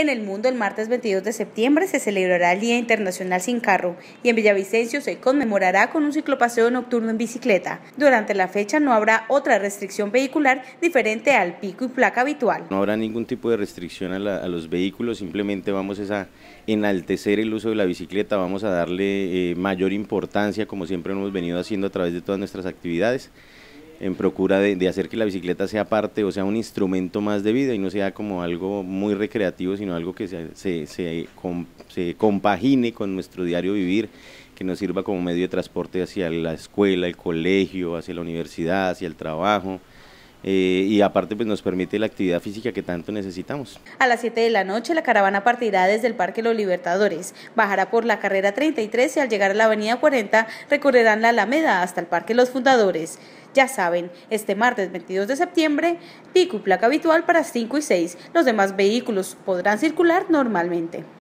En el mundo, el martes 22 de septiembre se celebrará el Día Internacional sin Carro y en Villavicencio se conmemorará con un ciclopaseo nocturno en bicicleta. Durante la fecha no habrá otra restricción vehicular diferente al pico y placa habitual. No habrá ningún tipo de restricción a, los vehículos, simplemente vamos a enaltecer el uso de la bicicleta, vamos a darle eh, mayor importancia como siempre hemos venido haciendo a través de todas nuestras actividades en procura de, hacer que la bicicleta sea parte o sea un instrumento más de vida y no sea como algo muy recreativo, sino algo que se, se, se, compagine con nuestro diario vivir, que nos sirva como medio de transporte hacia la escuela, el colegio, hacia la universidad, hacia el trabajo. Eh, y aparte pues nos permite la actividad física que tanto necesitamos. A las 7 de la noche la caravana partirá desde el Parque Los Libertadores, bajará por la carrera 33 y al llegar a la avenida 40 recorrerán la Alameda hasta el Parque Los Fundadores. Ya saben, este martes 22 de septiembre, pico placa habitual para 5 y 6. Los demás vehículos podrán circular normalmente.